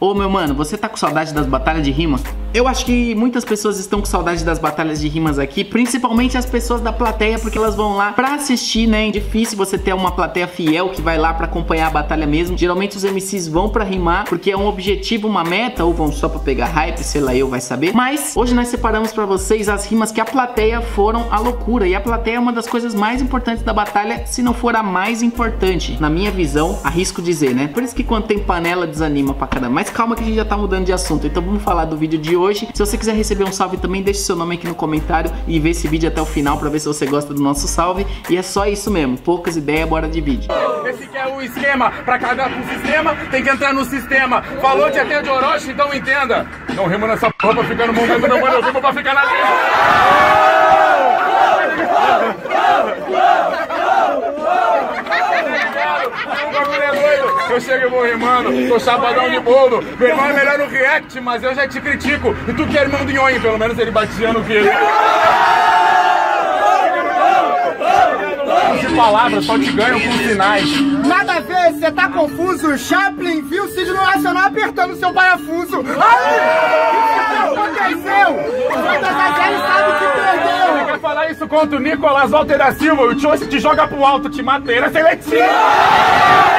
Ô meu mano, você tá com saudade das batalhas de rima? Eu acho que muitas pessoas estão com saudade das batalhas de rimas aqui, principalmente as pessoas da plateia, porque elas vão lá pra assistir, né? É difícil você ter uma plateia fiel que vai lá pra acompanhar a batalha mesmo. Geralmente os MCs vão pra rimar, porque é um objetivo, uma meta, ou vão só pra pegar hype, sei lá, eu vai saber. Mas hoje nós separamos pra vocês as rimas que a plateia foram a loucura. E a plateia é uma das coisas mais importantes da batalha, se não for a mais importante. Na minha visão, arrisco dizer, né? Por isso que quando tem panela desanima pra caramba. Mas calma que a gente já tá mudando de assunto. Então vamos falar do vídeo de hoje. Se você quiser receber um salve também, deixe seu nome aqui no comentário e vê esse vídeo até o final pra ver se você gosta do nosso salve. E é só isso mesmo. Poucas ideias, bora de vídeo. Esse que é o esquema, pra cagar com o sistema, tem que entrar no sistema. Falou de até de Orochi, então entenda. Não rima nessa porra pra ficar no momento, não, mano, eu pra ficar na Eu chego e vou rimando, tô chapadão de bolo. Meu irmão é melhor no react, mas eu já te critico. E tu que é irmão do Nhonho, pelo menos ele batia no que ele. De palavras só te ganham com sinais. Nada a ver, você tá confuso? Chaplin viu o signo nacional apertando seu parafuso. Aí! O que aconteceu? Todas as ele sabe que perdeu. Você quer falar isso contra o Nicolas Walter da Silva? O Tio te joga pro alto, te mateira seletiva.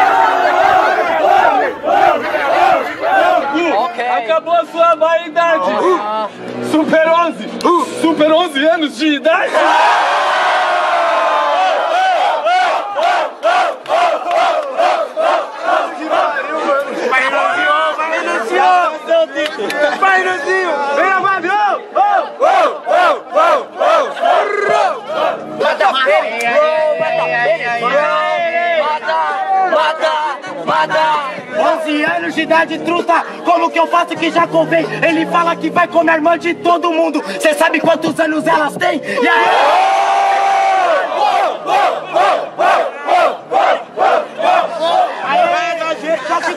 Acabou a sua validade! Super 11! Super 11 anos de idade! Vai, Luzinho! Vem na Magrão! Mata Mata! 11 anos de idade, truta! Como que eu faço que já convém? Ele fala que vai comer a irmã de todo mundo! Cê sabe quantos anos elas têm? E aí?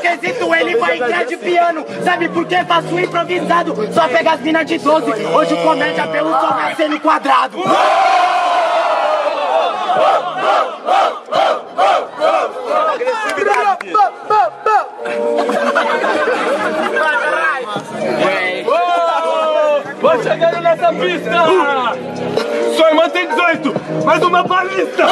Quesito ele vai entrar de piano Sabe por que faço improvisado? Só pega as minas de 12 Hoje comédia pelo sol nascendo quadrado Vou chegando nessa pista! Sua irmã tem 18, mais uma balista!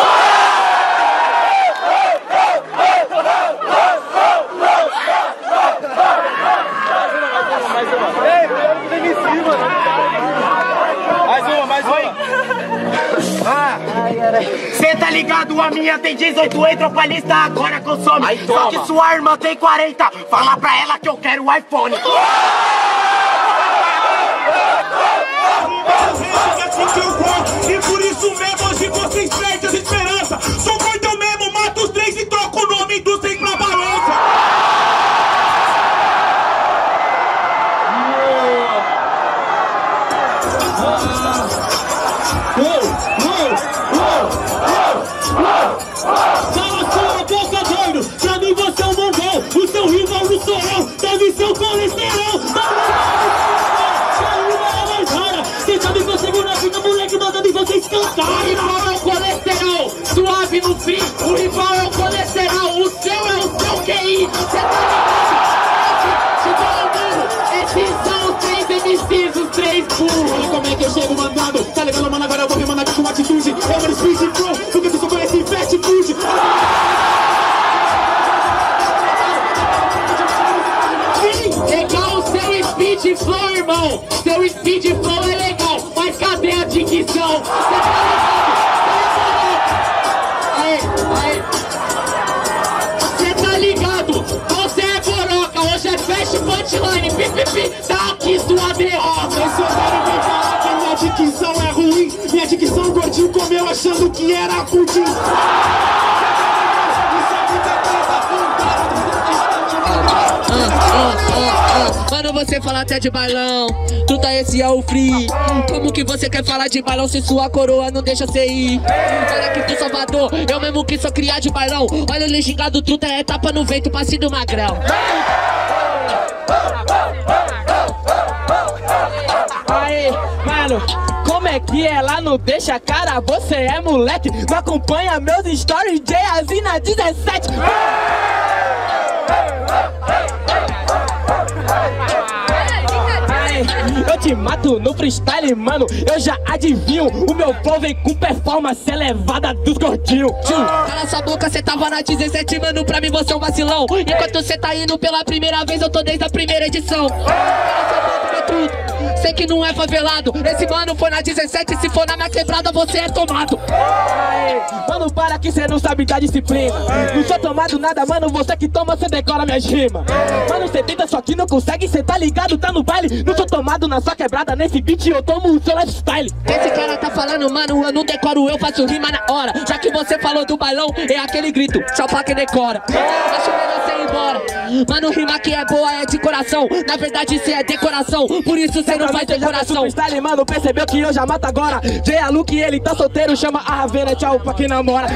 Mais uma, mais uma. Cê tá ligado? A minha tem 18, entra pra lista, agora consome. Só que sua irmã tem 40. Fala pra ela que eu quero o iPhone. E por isso mesmo hoje vocês O rival é o colesterol! Suave no fim! O rival é o colesterol! O seu é o seu QI! Cê tá ligado? Esses são três MCs, os três burros! Olha como é que eu chego mandando! Tá ligado, mano? Agora eu vou me mandar com atitude! Eu mano, speed flow! Porque tu só conhece fast food! Legal o seu speed flow, irmão. Seu speed flow é legal, mas cadê a dicção? Cê tá ligado? Você é boroca, hoje é fast punchline. Pi, pi, pi, tá aqui sua derrota. Esse otário vem falar que minha dicção é ruim. Minha dicção gordinho comeu achando que era pudim. Mano, você fala até de bailão Truta, esse é o free Como que você quer falar de bailão se sua coroa não deixa você ir? Olha aqui do Salvador, eu mesmo que sou criado de bailão Olha ele xingado, truta é tapa no vento, passe do magrão Aê, mano, como é que é lá no Deixa Cara? Você é moleque, não acompanha meus stories de Azina 17 eu te mato no freestyle, mano. Eu já adivinho. O meu flow vem com performance elevada dos gordinhos. Cala sua boca, cê tava na 17, mano. Pra mim você é um vacilão. Enquanto cê tá indo pela primeira vez, eu tô desde a primeira edição. Cala sua boca, é tudo. Sei que não é favelado, esse mano foi na 17 Se for na minha quebrada, você é tomado Aê, Mano, para que cê não sabe da disciplina. Não sou tomado nada, mano. Você que toma, cê decora minhas rimas. Mano, cê tenta, só que não consegue. Cê tá ligado, tá no baile. Não sou tomado na sua quebrada. Nesse beat eu tomo o seu lifestyle. Esse cara tá falando, mano, eu não decoro, eu faço rima na hora Já que você falou do bailão, é aquele grito, só pra quem decora Acho melhor você ir embora Mano, rima que é boa é de coração Na verdade cê é decoração, por isso cê não Você já tá decoração freestyle, mano. Percebeu que eu já mato agora. Jay a Luke, ele tá solteiro. Chama a Ravena, tchau pra quem namora.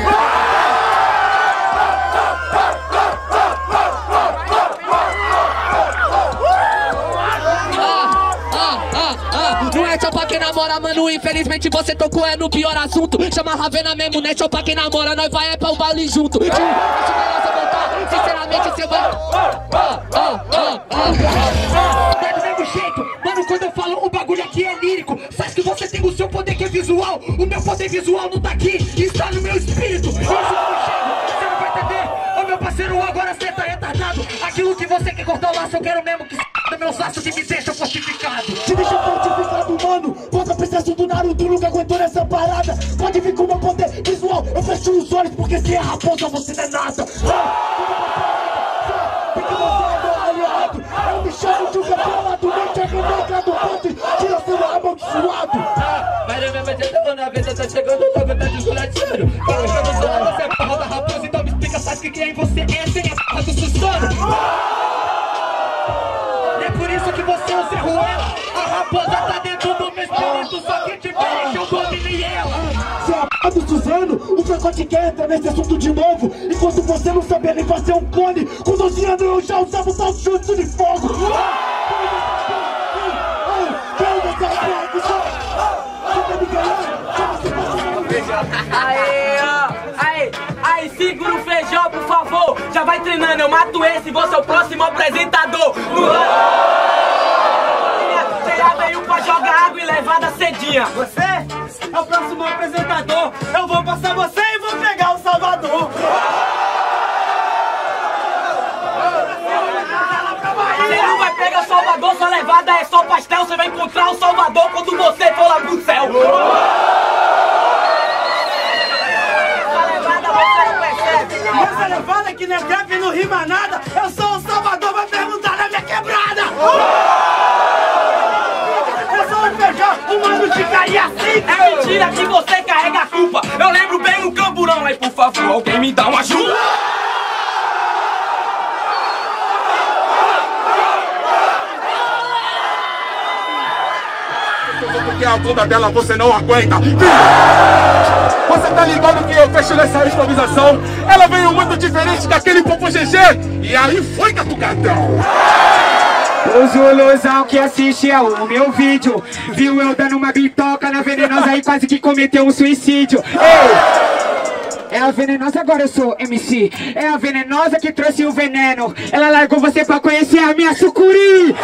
Ah, ah, ah, ah. Não é só pra quem namora, mano. Infelizmente você tocou é no pior assunto. Chama a Ravena mesmo, não é só pra quem namora. Nós vai é pra o baile junto. Tio. Sinceramente, você vai. Ah, ah, ah, ah. Do jeito, mano, quando eu falo o bagulho aqui é lírico Sabe que você tem o seu poder que é visual O meu poder visual não tá aqui, está no meu espírito Isso quando chego, você não vai entender Ô meu parceiro, agora você tá retardado Aquilo que você quer cortar o laço, eu quero mesmo que s*** meus laços que me deixam fortificado Te deixa fortificado, mano. Contra processo do Naruto, nunca aguentou nessa parada. Pode vir com meu poder visual. Eu fecho os olhos porque se é raposa, você não é nada. Porque você é meu aliado. Eu me chamo de um capelado, nem te arrebenca do ponto. Tira seu amaldiçoado. Mas eu mesmo adiantando na vez, tá chegando logo, tá desgulateando Fala que eu não sou, você é porra da raposa Então me explica, faz que quem você é sem a porra do sustano É por isso que você usa ruela. A raposa tá dentro do meu espírito Só que diferente eu dominei ela Se a p do Suzano, o Francote quer entrar nesse assunto de novo. Enquanto você não sabia nem fazer um clone, com 12 anos eu já usava o tal chute de fogo. Passa Aê, ó. Aê, aí, segura o feijão, por favor. Já vai treinando, eu mato esse, vou ser o próximo apresentador. No... Já veio pra jogar água e levada cedinha. É o próximo apresentador. Eu vou passar você e vou pegar o Salvador. Você não vai pegar o Salvador, sua levada é só pastel. Você vai encontrar o Salvador quando você for lá pro céu. Essa levada que não é grave não rima nada. Eu sou o Salvador, vai perguntar na minha quebrada. Eu sou o feijão, o mano ficaria assim. Mentira que você carrega a culpa. Eu lembro bem no camburão. Aí, por favor, alguém me dá uma ajuda. Porque a bunda dela você não aguenta. Você tá ligado que eu fecho nessa improvisação? Ela veio muito diferente daquele povo GG. E aí foi catucadão. O Zuluzão que assiste ao meu vídeo Viu eu dando uma bitoca na venenosa e quase que cometeu um suicídio Ei! É a venenosa, agora eu sou MC É a venenosa que trouxe o veneno Ela largou você pra conhecer a minha sucuri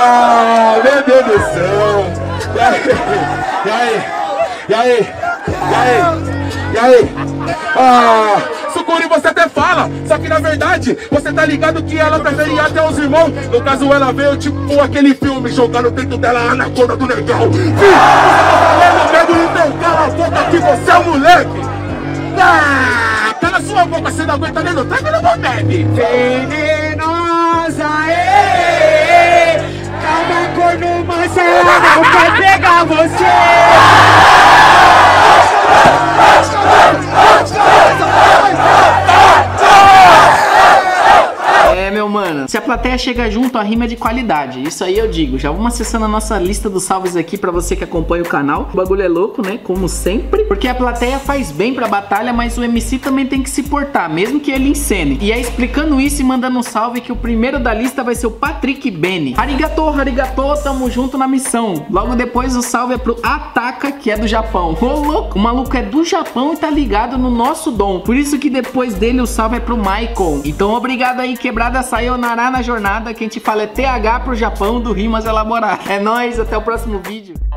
Ah, meu Deus do céu. E aí? E aí? E aí? E aí? Ah, Sucuri, você até fala, só que na verdade você tá ligado que ela prefere ir até os irmãos. No caso, ela veio tipo aquele filme jogando dentro dela a anaconda do negão. Fih, você tá falando medo e não cala a boca que você é um moleque. Ah, cala sua boca, você não aguenta nem no tanque, não vou bebe. Venenosa, ei! Calma, corno mansa, ela não vai pegar você Mano. Se a plateia chega junto, a rima é de qualidade. Isso aí eu digo. Já vamos acessando a nossa lista dos salves aqui pra você que acompanha o canal. O bagulho é louco, né? Como sempre. Porque a plateia faz bem pra batalha, mas o MC também tem que se portar, mesmo que ele encene. E é explicando isso e mandando um salve que o primeiro da lista vai ser o Patrick Beni. Arigato, arigato, tamo junto na missão. Logo depois o salve é pro Ataka, que é do Japão. Ô louco, o maluco é do Japão e tá ligado no nosso dom. Por isso que depois dele o salve é pro Michael. Então obrigado aí, quebrada na jornada. Quem te fala é TH pro Japão do Rimas Elaborar. É nóis, até o próximo vídeo.